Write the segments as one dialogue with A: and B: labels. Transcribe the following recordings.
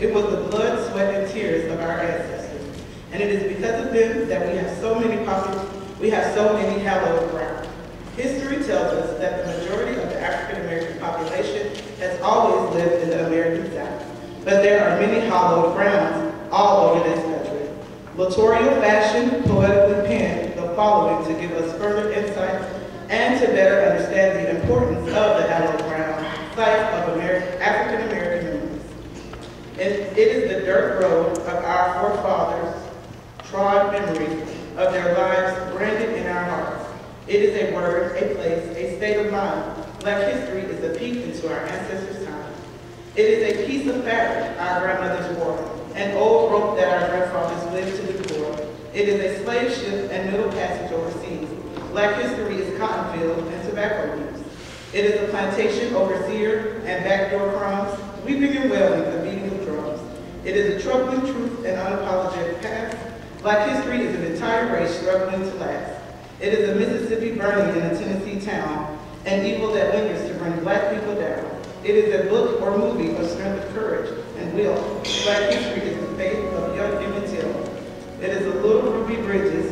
A: It was the blood, sweat, and tears of our ancestors. And it is because of them that we have so many popular, we have so many hallowed ground. History tells us that the majority of the African American population has always lived in the American South. But there are many hallowed grounds all over this country. Latoria Fashion poetically penned the following to give us further insight and to better understand the importance of the hallowed ground, sites of American, African American. It, is the dirt road of our forefathers, trod memories of their lives branded in our hearts. It is a word, a place, a state of mind. Black history is a peek into our ancestors' time. It is a piece of fabric our grandmothers wore, an old rope that our grandfathers lived to the It is a slave ship and middle passage overseas. Black history is cotton fields and tobacco leaves. It is a plantation overseer and backdoor crimes, weeping and drums. It is a troubling truth and unapologetic past. Black history is an entire race struggling to last. It is a Mississippi burning in a Tennessee town, an evil that lingers to bring black people down. It is a book or movie of strength of courage and will. Black history is the faith of young Emmett Till. It is a little Ruby Bridges,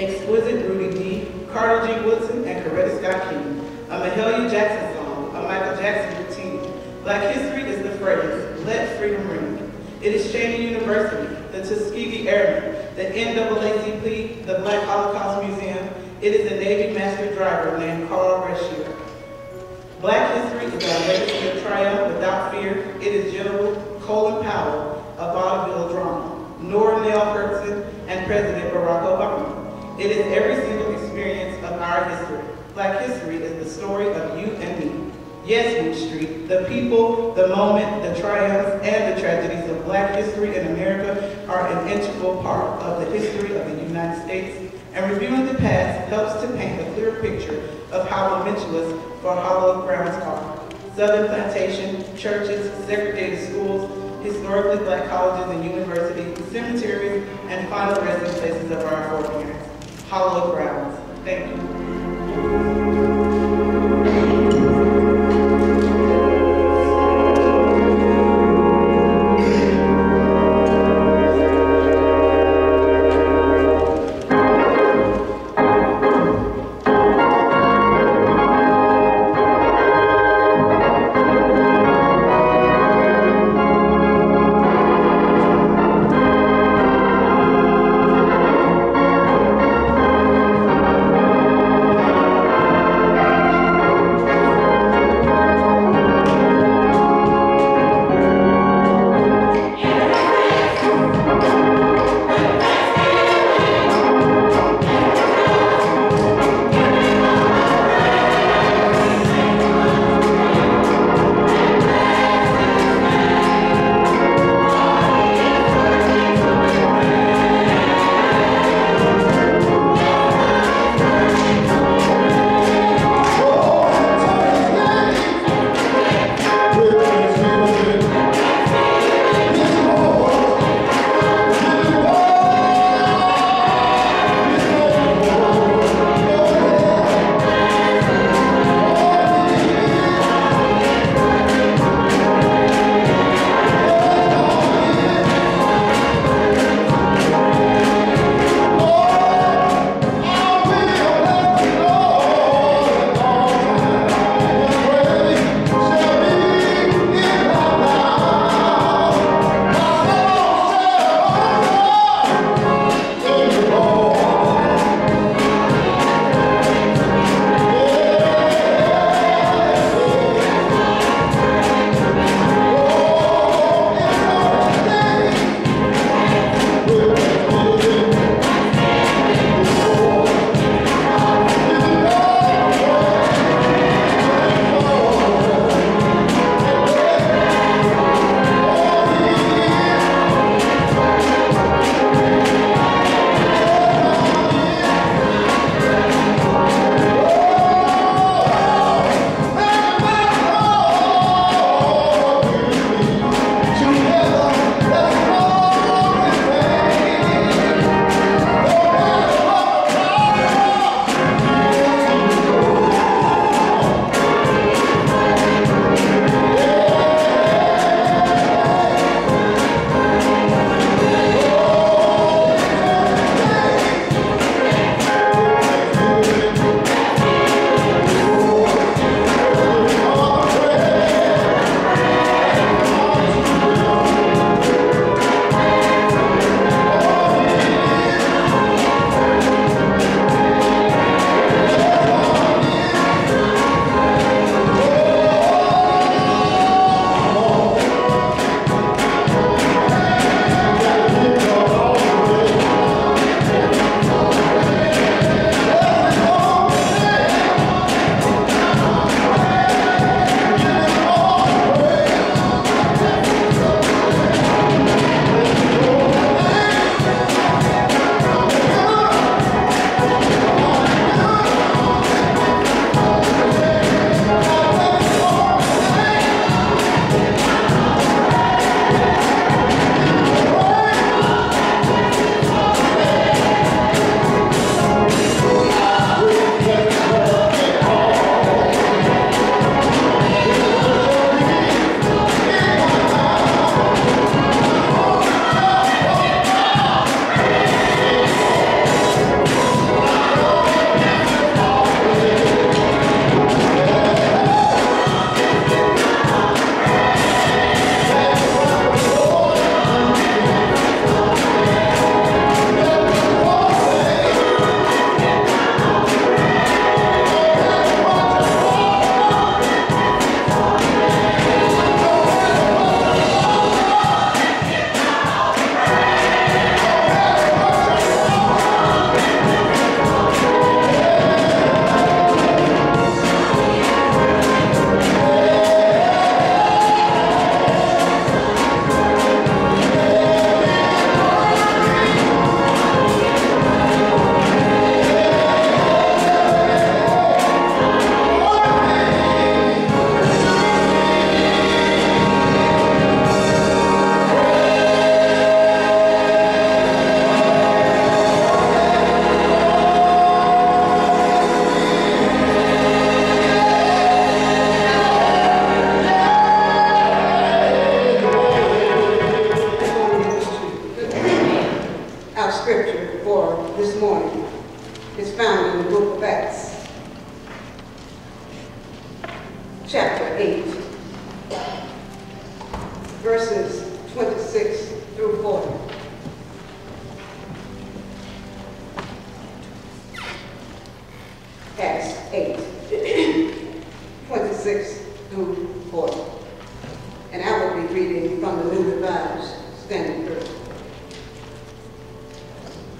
A: exquisite Ruby Dee, Carter G. Woodson, and Coretta Scott King. A Mahalia Jackson song, a Michael Jackson routine. Black history is the phrase. It is Cheyney University, the Tuskegee Airmen, the NAACP, the Black Holocaust Museum. It is a Navy master driver named Carl Brashear. Black history is our legacy of triumph without fear. It is General Colin Powell of vaudeville drama, Zora Neale Hurston, and President Barack Obama. It is every single experience of our history. Black history is the story of you and me. Yes, Wheat Street, the people, the moment, the triumphs, and the tragedies of black history in America are an integral part of the history of the United States, and reviewing the past helps to paint a clear picture of how momentous for hallowed grounds are. Southern plantation, churches, segregated schools, historically black colleges and universities, cemeteries, and final resting places of our forebears. Hallowed grounds. Thank you.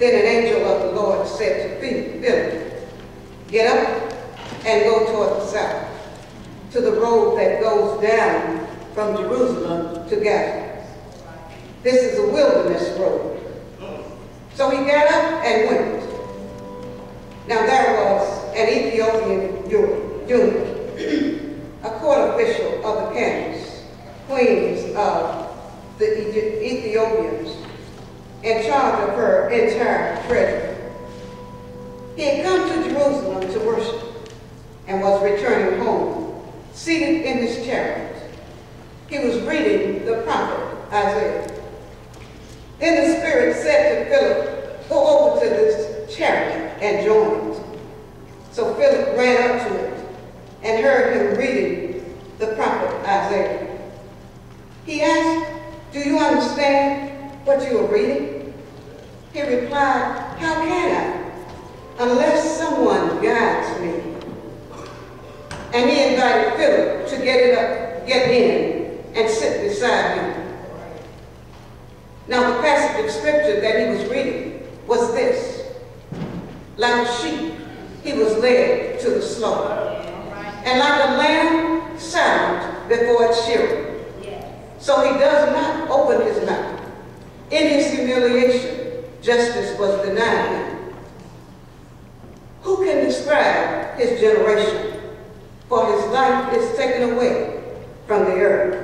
B: Then an angel of the Lord said to Philip, Get up and go toward the south, to the road that goes down from Jerusalem to Gaza. This is a wilderness road. So he got up and went. Now there was an Ethiopian eunuch, a court official of the Candace, queens of the Ethiopians, in charge of her entire treasury. He had come to Jerusalem to worship and was returning home, seated in his chariot. He was reading the prophet Isaiah. Then the Spirit said to Philip, go over to this chariot and join it. So Philip ran up to it and heard him reading the prophet Isaiah. He asked, do you understand what you are reading? He replied, how can I, unless someone guides me? And he invited Philip to get it up, get in, and sit beside him. Now the passage of scripture that he was reading was this. Like a sheep, he was led to the slaughter. And like a lamb silent before its shearer. So he does not open his mouth. In his humiliation, justice was denied him. Who can describe his generation? For his life is taken away from the earth.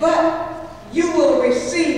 B: But you will receive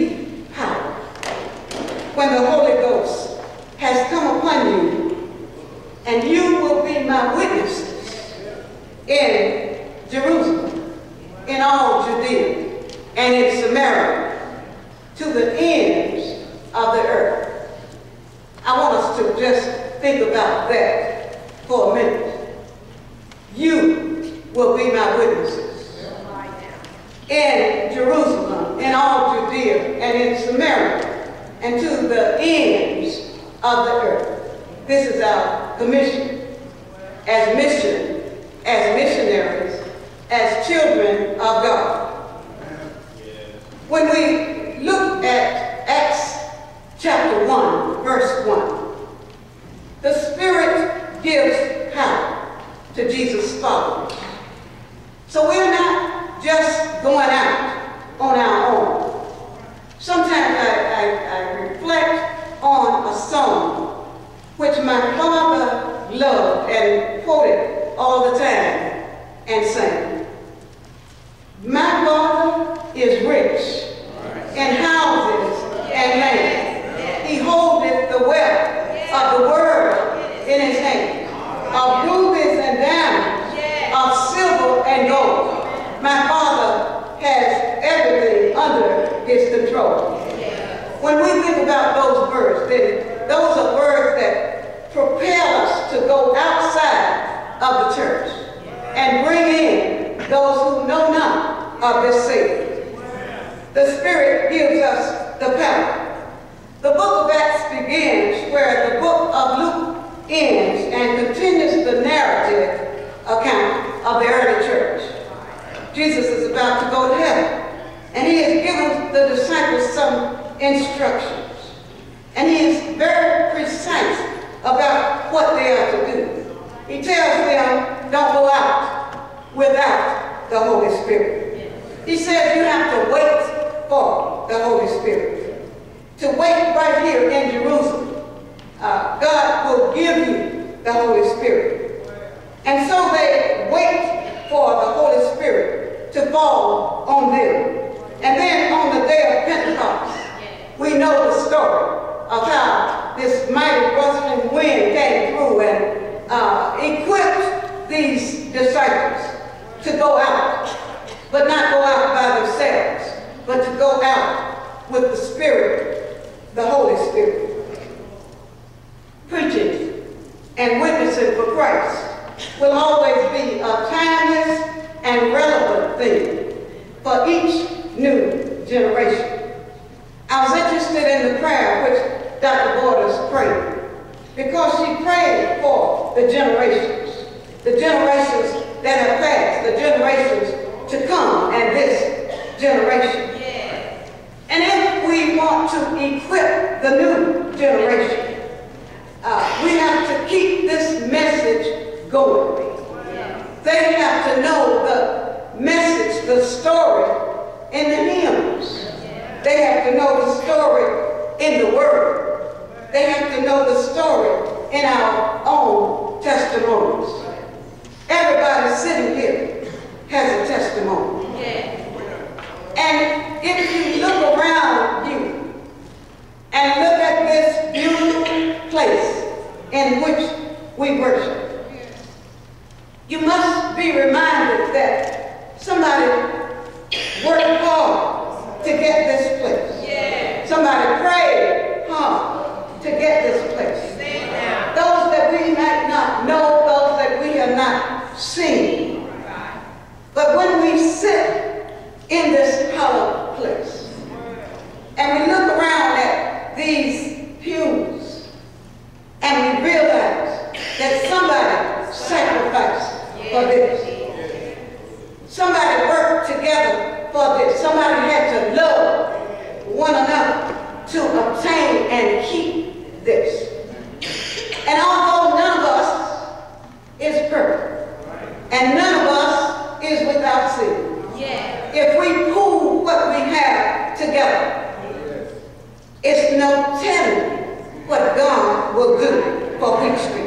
B: instructions. And he is very precise about what they are to do. He tells them, don't go out without the Holy Spirit. He says you have to wait for the Holy Spirit. To wait right here in Jerusalem. Uh, God will give you the Holy Spirit. And so they wait for the Holy Spirit to fall on them. And then on the day of Pentecost, we know the story of how this mighty rustling wind came through and uh, equipped these disciples to go out, but not go out by themselves, but to go out with the Spirit, the Holy Spirit. Preaching and witnessing for Christ will always be a timeless and relevant thing for each new generation. I was interested in the prayer which Dr. Borders prayed because she prayed for the generations, the generations that have passed, the generations to come, and this generation. And if we want to equip the new generation, uh, we have to keep this message going. They have to know the message, the story and the hymns. They have to know the story in the Word. They have to know the story in our own testimonies. Everybody sitting here has a testimony. And if you look around you and look at this beautiful place in which we worship, you must be reminded that somebody worked hard to get this place. Somebody prayed hard to get this place. Those that we might not know, those that we have not seen. But when we sit in this hallowed place and we look around at these pews and we realize that somebody sacrificed for this. Somebody worked together for this. Somebody had to love one another to obtain and keep this. And although none of us is perfect, and none of us is without sin, if we pool what we have together, it's no telling what God will do for Wheat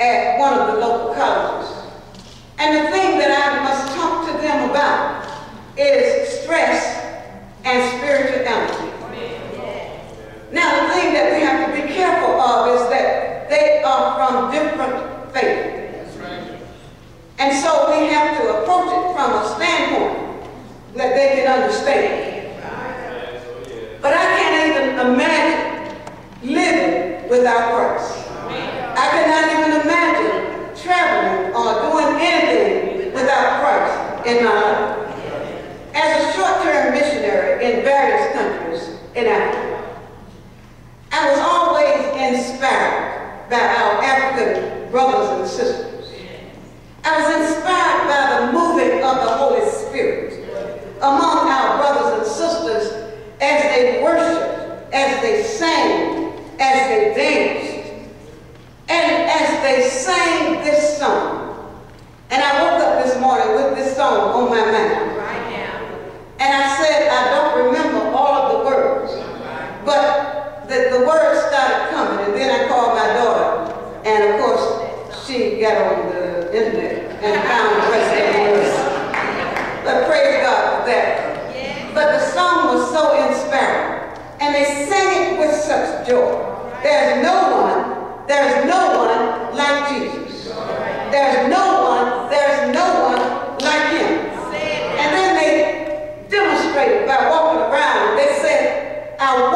B: at one of the local colleges. And the thing that I must talk to them about is stress and spirituality. Now, the thing that we have to be careful of is that they are from different faiths. And so we have to approach it from a standpoint that they can understand. But I can't even imagine living without Christ. I cannot even imagine traveling or doing anything without Christ in my life. As a short-term missionary in various countries in Africa, I was always inspired by our African brothers and sisters. I was inspired by the moving of the Holy Spirit among our brothers and sisters as they worshiped, as they sang, as they danced, and as they sang this song. And I woke up this morning with this song on my mind. And I said, I don't remember all of the words, but the, the words started coming, and then I called my daughter, and of course, she got on the internet and found the rest of the words. But praise God for that. But the song was so inspiring, and they sang it with such joy. There's no one, there's no one like Jesus. There's no one, there's no one like him. And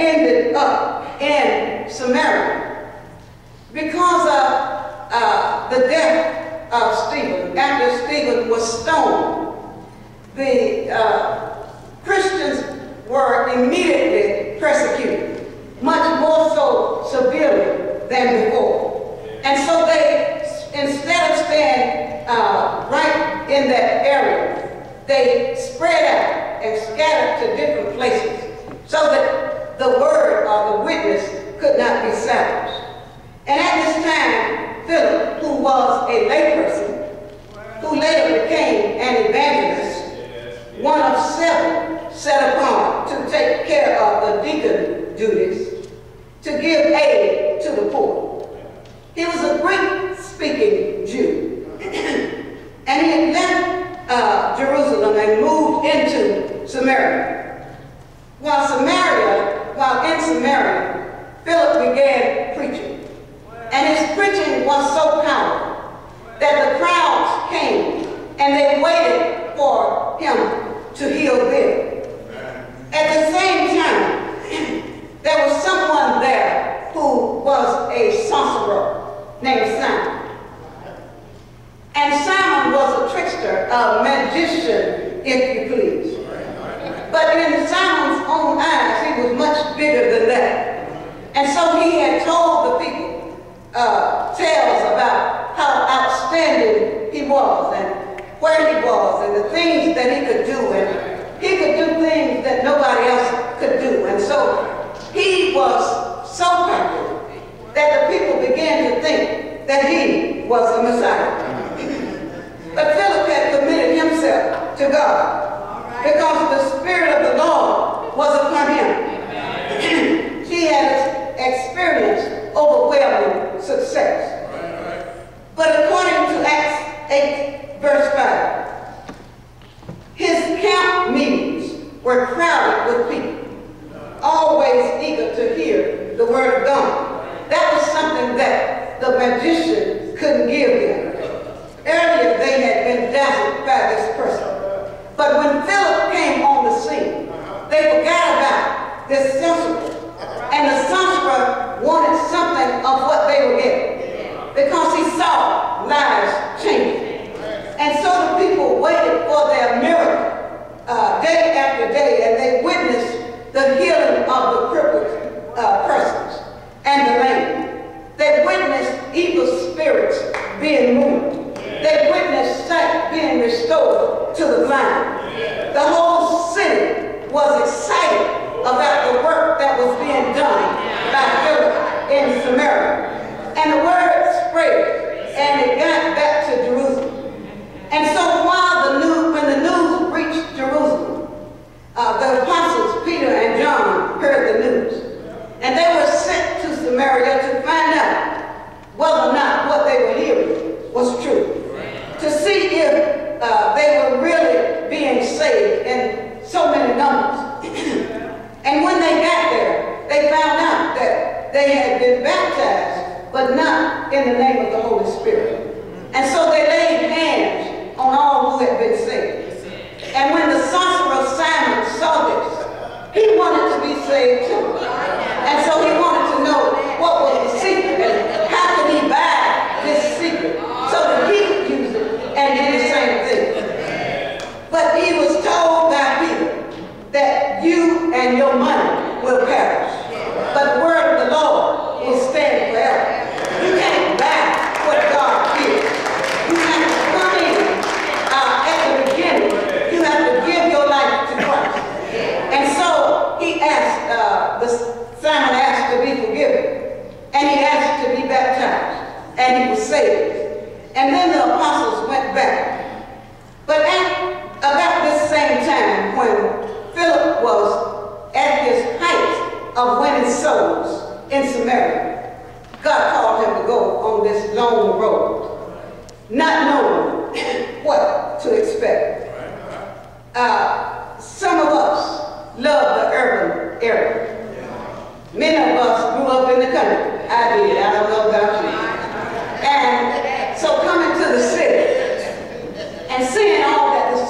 B: ended up in Samaria because of uh, the death of Stephen. After Stephen was stoned, the uh, Christians were immediately persecuted, much more so severely than before. And so they, instead of staying uh, right in that area, they spread out and scattered to different places so that the word of the witness could not be salvaged. And at this time, Philip, who was a layperson, who later became an evangelist, one of seven set upon to take care of the deacon duties, to give aid to the poor. He was a Greek-speaking Jew, and he had left uh, Jerusalem and moved into Samaria. While Samaria while in Samaria, Philip began preaching, and his preaching was so powerful that the crowds came and they waited for him to heal them. At the same time, there was someone there who was a sorcerer named Simon. And Simon was a trickster, a magician, if you please. But in Simon's own eyes, he was much bigger than that. And so he had told the people uh, tales about how outstanding he was and where he was and the things that he could do. And he could do things that nobody else could do. And so he was so popular that the people began to think that he was the Messiah. But Philip had committed himself to God because the Spirit of the Lord was upon him. he had experienced overwhelming success. But according to Acts 8, verse 5, his camp meetings were crowded with people, always eager to hear the word of God. That was something that the magician couldn't give them. Earlier, they had been dazzled by this person. But when Philip came on the scene, they forgot about this sorcerer. And the sorcerer wanted something of what they were getting because he saw lives changing. And so the people waited for their miracle uh, day after day, and they witnessed the healing of the crippled uh, persons and the lame. They witnessed evil spirits being moved. They witnessed sight being restored to the blind. The whole city was excited about the work that was being done by Philip in Samaria. And the word spread, and it got back to Jerusalem. And so while the news, when the news reached Jerusalem, uh, the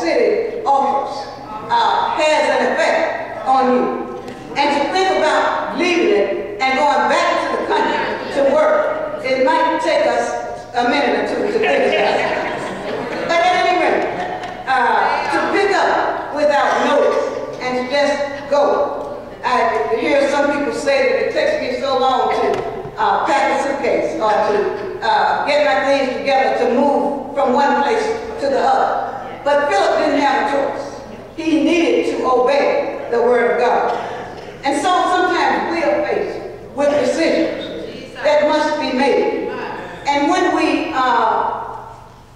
B: city offers uh, has an effect on you. And to think about leaving it and going back to the country to work, it might take us a minute or two to think about it. But at any rate, uh, to pick up without notice and to just go. I hear some people say that it takes me so long to uh, pack a suitcase or to uh, get my things together to move from one place to the other. But Philip didn't have a choice. He needed to obey the word of God. And so sometimes we are faced with decisions that must be made. And when we uh,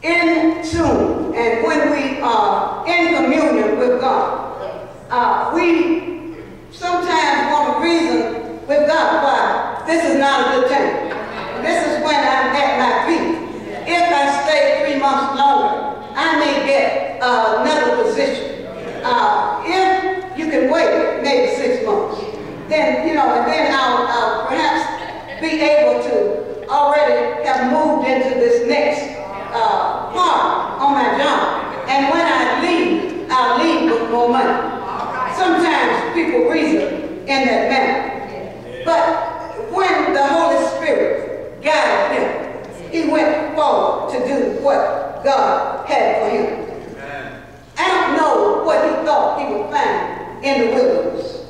B: in tune and when we are in communion with God, uh, we sometimes want to reason with God why this is not a good time. This is when I'm at my peak. If I stay three months longer, I may get uh, another position. Uh, if you can wait maybe six months, then, you know, and then I'll, I'll perhaps be able to already have moved into this next uh, part on my job. And when I leave, I'll leave with more money. Sometimes people reason in that manner. But when the Holy Spirit guides him, he went forward to do what God had for him. I don't know what he thought he would find in the wilderness.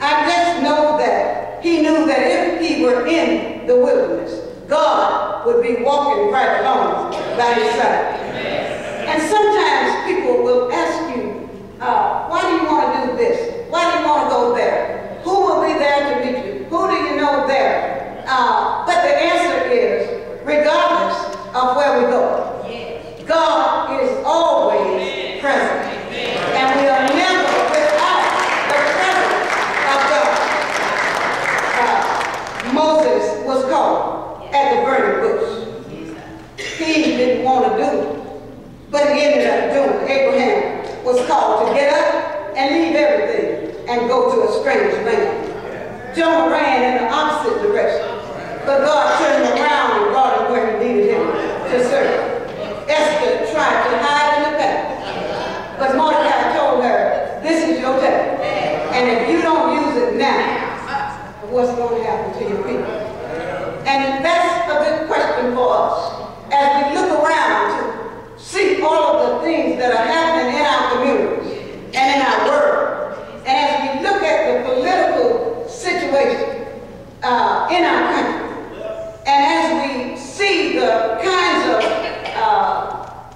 B: I just know that he knew that if he were in the wilderness, God would be walking right along by his side. And sometimes people will ask you, uh, why do you want to do this? Why do you want to go there? Who will be there to meet you? Who do you know there? Uh, but the answer is, regardless of where we go, God is always present. And we are never without the presence of God. Uh, Moses was called at the burning bush. He didn't want to do it, but he ended up doing it. Abraham was called to get up and leave everything and go to a strange land. Jonah ran in the opposite direction, but God turned around and brought him where he needed him to serve. Esther tried to hide in the back. But Mordecai told her, this is your time. And if you don't use it now, what's going to happen to your people? And that's a good question for us. As we look around to see all of the things that are happening in our communities and in our world, and as we look at the political situation uh, in our country, and as we see the kinds of uh,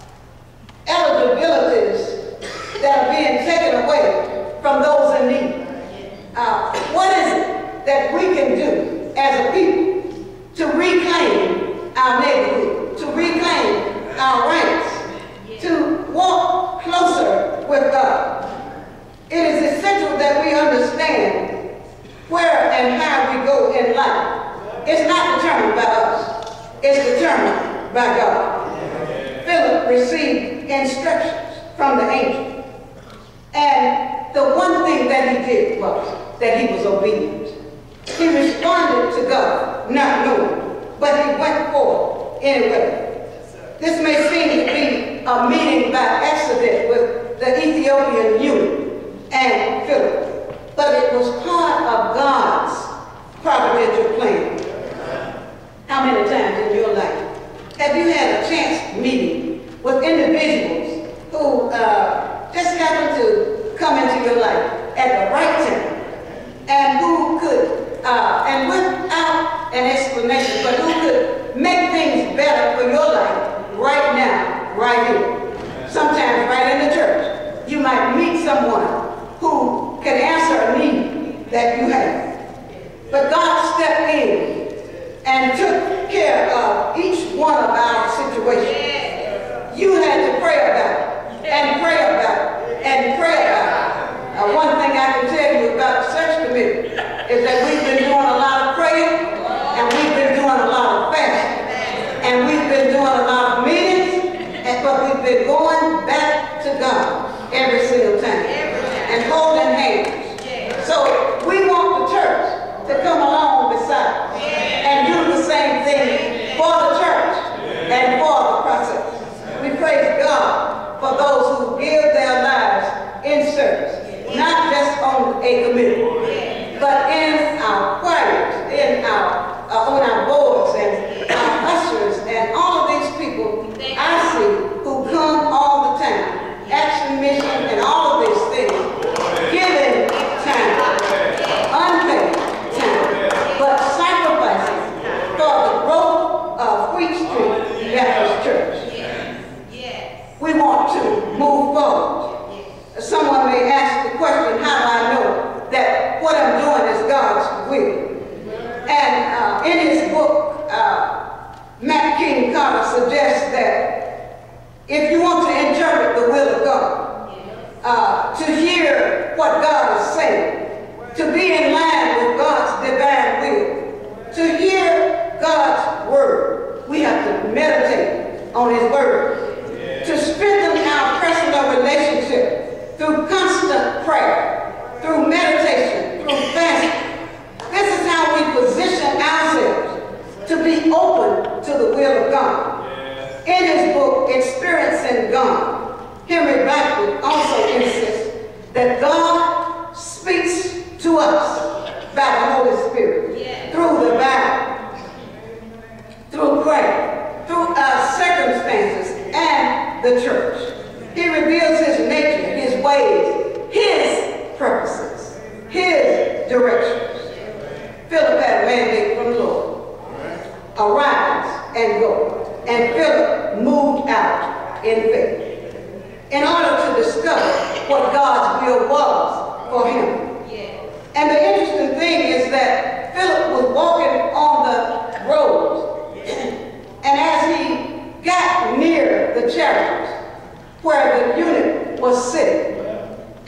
B: eligibilities that are being taken away from those in need. Uh, what is it that we can do as a people to reclaim our neighborhood, to reclaim our rights, to walk closer with God? It is essential that we understand where and how we go in life. It's not determined by us. It's determined by God. Philip received instructions from the angel. And the one thing that he did was that he was obedient. He responded to God, not knowing, but he went forth anyway. This may seem to be a meeting by accident with the Ethiopian eunuch and Philip, but it was part of God's providential plan. How many times in your life have you had a chance meeting with individuals who uh, just happened to come into your life at the right time and who could, uh, and without an explanation, but who could make things better for your life right now, right here. Sometimes right in the church. You might meet someone who can answer a need that you have. But God stepped in and took care of each one of our situations. You had to pray about it, and pray about it, and pray about it. Uh, one thing I can tell you about committee is that we've been doing a lot of praying, and we've been doing a lot of fasting, and we've been doing a lot of meetings, and, but we've been going back to God every single time and holding hands. So we want the church to come along beside us and do the same thing for the church and for the process. We praise God for those who give their lives in service, not just on a committee, but in our choirs, in our uh, on our boards and our ushers and all of these people I see who come all the time, action mission and all of these things, giving time, unpaid time, but sacrificing for the growth of Wheat Street Baptist Church. We want to move forward. Someone may ask the question, how do I know that what I'm doing is God's will? And uh, in his book, uh, Mack King Carter suggests that what God is saying, to be in line with God's divine will, to hear God's word. We have to meditate on his word, to strengthen our personal relationship through constant prayer, through meditation, through fasting. This is how we position ourselves to be open to the will of God. In his book, Experiencing God, Henry Blackaby also insists that God speaks to us by the Holy Spirit through the Bible, through prayer, through our circumstances and the church. He reveals his nature, his ways, his purposes, his directions. Philip had a mandate from the Lord. Arise and go. And Philip moved out in faith in order to discover what God's will was for him. And the interesting thing is that Philip was walking on the road, and as he got near the chariot where the eunuch was sitting,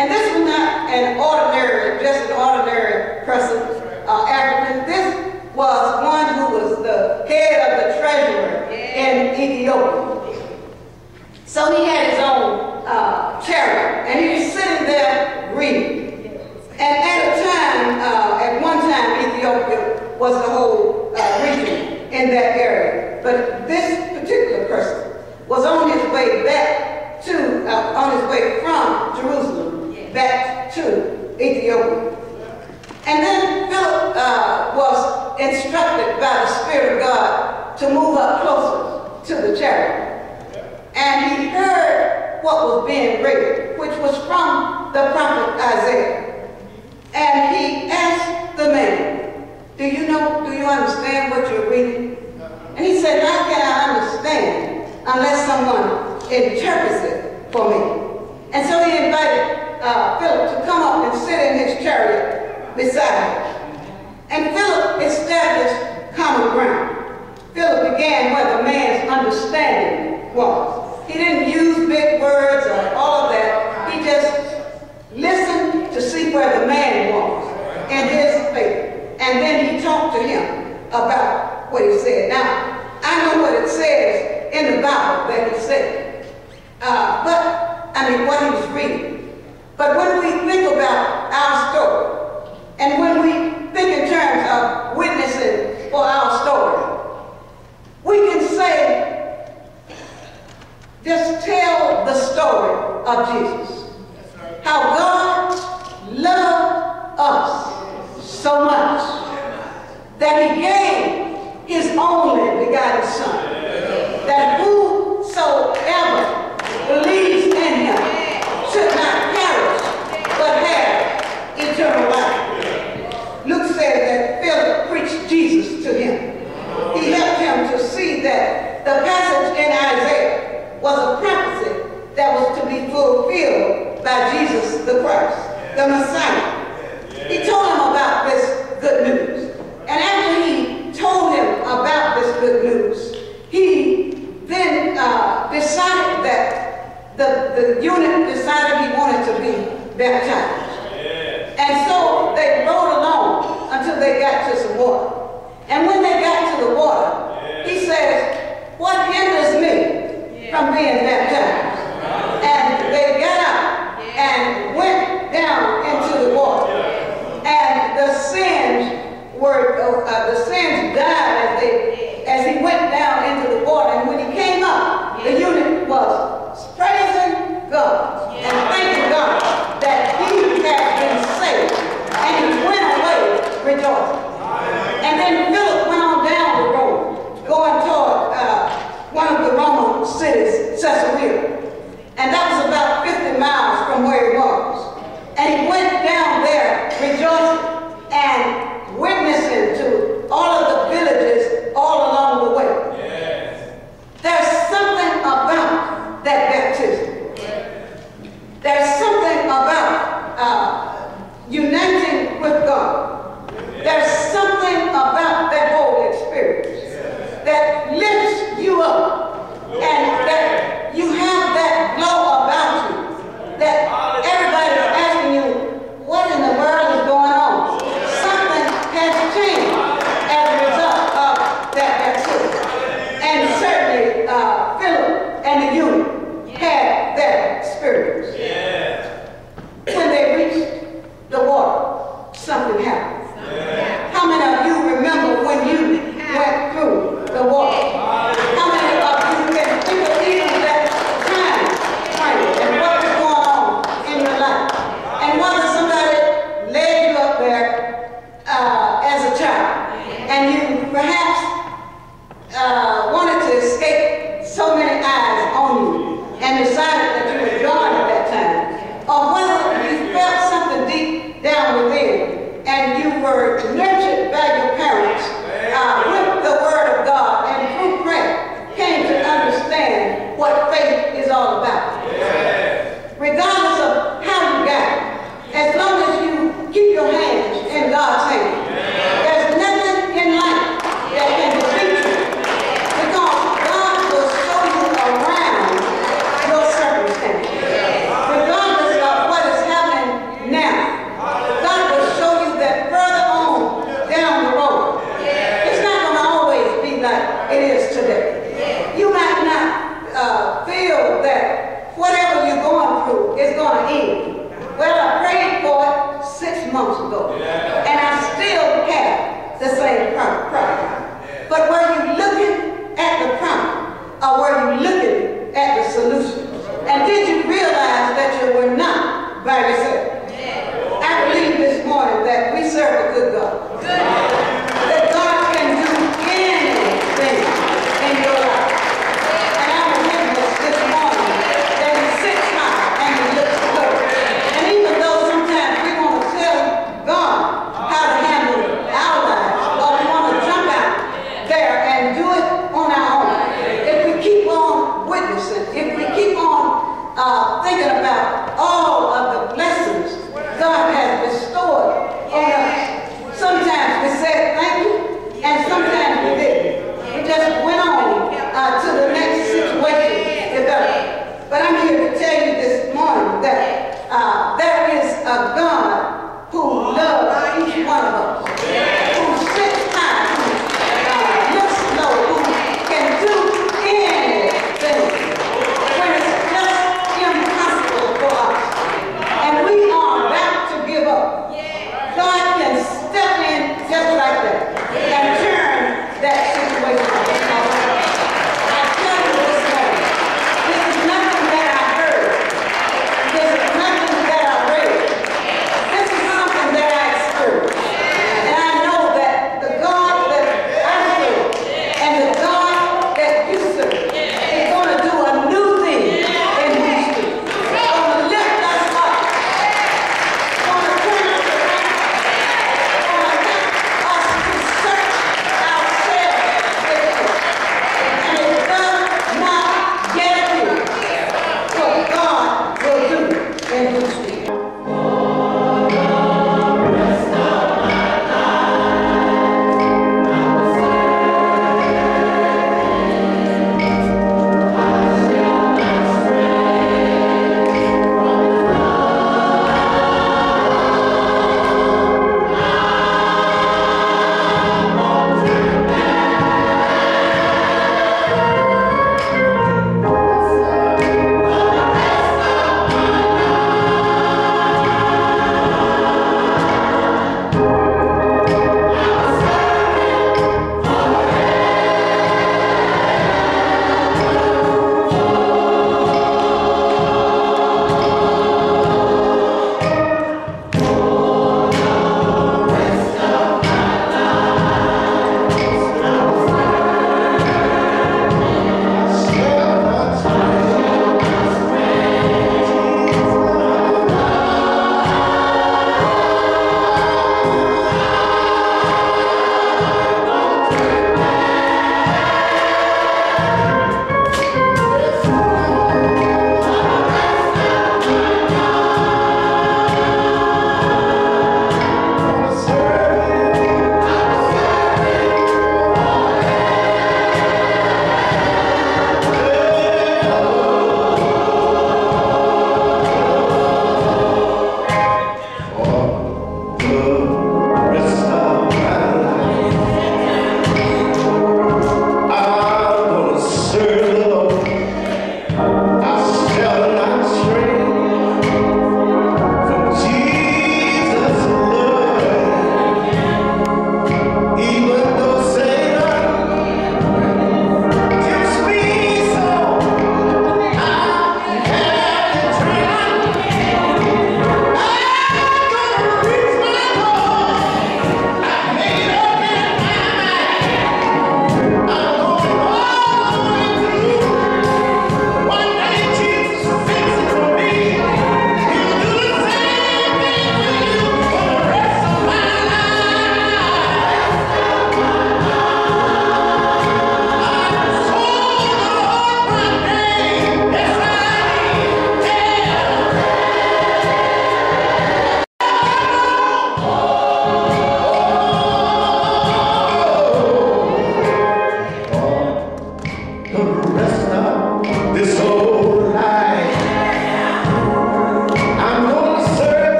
B: and this was not an ordinary, just an ordinary person, uh, African. This was one who was the head of the treasurer in Ethiopia. So he had his own uh, chariot, and he was sitting there reading. And at a time, uh, at one time, Ethiopia was the whole uh, region in that area. But this particular person was on his way back to, uh, on his way from Jerusalem back to Ethiopia. And then Philip uh, was instructed by the Spirit of God to move up closer to the chariot. And he heard what was being read, which was from the prophet Isaiah. And he asked the man, do you know, do you understand what you're reading? And he said, how can I understand unless someone interprets it for me? And so he invited uh, Philip to come up and sit in his chariot beside him. And Philip established common ground. Philip began where the man's understanding was. He didn't use big words or all of that. He just listened to see where the man was in his faith. And then he talked to him about what he said. Now, I know what it says in the Bible that he said. Uh, but, I mean, what he was reading. But when we think about our story, and when we think in terms of witnessing for our story, we can say, just tell the story of Jesus. How God loved us so much that he gave his only begotten son, that whosoever believes in him should not perish, but have eternal life. Luke says that Philip preached Jesus to him. He helped him to see that the passage in Isaiah was a prophecy that was to be fulfilled by Jesus the Christ, the Messiah. He told him about this good news. And after he told him about this good news, he then uh, decided that the, the eunuch decided he wanted to be baptized. And so they rode along until they got to some water. And when they got to the water, he says, what hinders me from being baptized? And they got up and